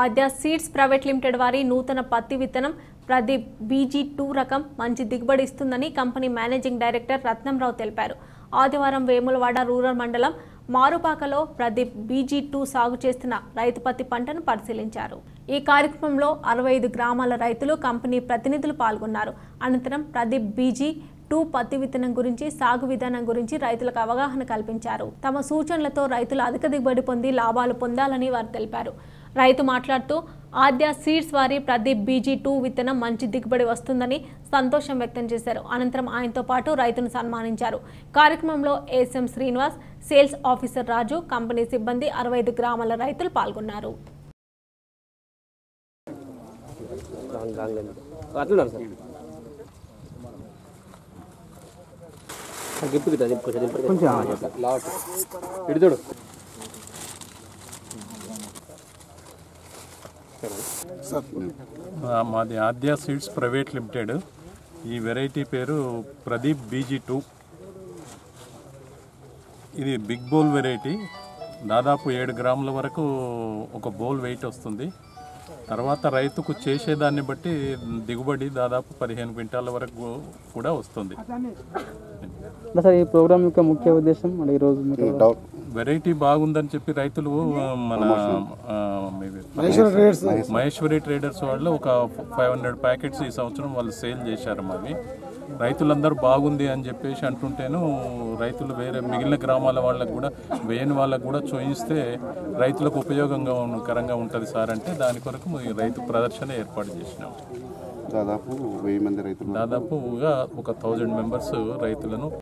ఆద్య seeds private limited వారి నూతన పత్తి విత్తనం ప్రదీప్ బీజీ టూ రకం మంచి దిగుబడి ఇస్తుందని కంపెనీ మేనేజింగ్ డైరెక్టర్ రత్నంరావు తెలిపారు. ఆదివారం వేములవాడ రూరల్ మండలం మారుపాకలో ప్రదీప్ బీజీ టూ సాగు చేస్తున్న రైతు పత్తి పంటను పరిశీలించారు. ఈ కార్యక్రమంలో అరవై ఐదు గ్రామాల రైతులు కంపెనీ ప్రతినిధులు పాల్గొన్నారు. అనంతరం ప్రదీప్ బీజీ టూ పత్తి విత్తనం గురించి సాగు విధానం గురించి రైతులకు అవగాహన కల్పించారు. తమ సూచనలతో రైతులు అధిక దిగుబడి పొంది లాభాలు పొందాలని వారు తెలిపారు. రైతు మాట్లాడుతూ ఆద్య సీడ్స్ వారి ప్రదీప్ బీజీ టూ విత్తనం మంచి దిగుబడి వస్తుందని సంతోషం వ్యక్తం చేశారు. అనంతరం ఆయనతో పాటు రైతును సన్మానించారు. కార్యక్రమంలో ASM Srinivas sales officer Raju company సిబ్బంది అరవై ఐదు గ్రామాల రైతులు పాల్గొన్నారు. కొంచెం మాది ఆద్య సీడ్స్ ప్రైవేట్ లిమిటెడ్. ఈ వెరైటీ పేరు ప్రదీప్ బీజీ టూ. ఇది బిగ్ బౌల్ వెరైటీ. దాదాపు ఏడు గ్రాముల వరకు ఒక బౌల్ వెయిట్ వస్తుంది. తర్వాత రైతుకు చేసేదాన్ని బట్టి దిగుబడి దాదాపు పదిహేను క్వింటాల వరకు కూడా వస్తుంది. సార్ ఈ ప్రోగ్రామ్ యొక్క ముఖ్య ఉద్దేశం ఈరోజు మీరు వెరైటీ బాగుందని చెప్పి రైతులు మన మహేశ్వరి ట్రేడర్స్ వాళ్ళు ఒక ఫైవ్ హండ్రెడ్ ప్యాకెట్స్ ఈ సంవత్సరం వాళ్ళు సేల్ చేశారు మరి రైతులందరూ బాగుంది అని చెప్పేసి అంటుంటేను రైతులు వేరే మిగిలిన గ్రామాల వాళ్ళకు కూడా వేయని వాళ్ళకు కూడా చూయిస్తే రైతులకు ఉపయోగంగా కరంగా ఉంటుంది సార్ అంటే దాని కొరకు రైతు ప్రదర్శన ఏర్పాటు చేసినాం. దాదాపు వెయ్యి మంది రైతులు దాదాపుగా ఒక థౌజండ్ మెంబర్స్ రైతులను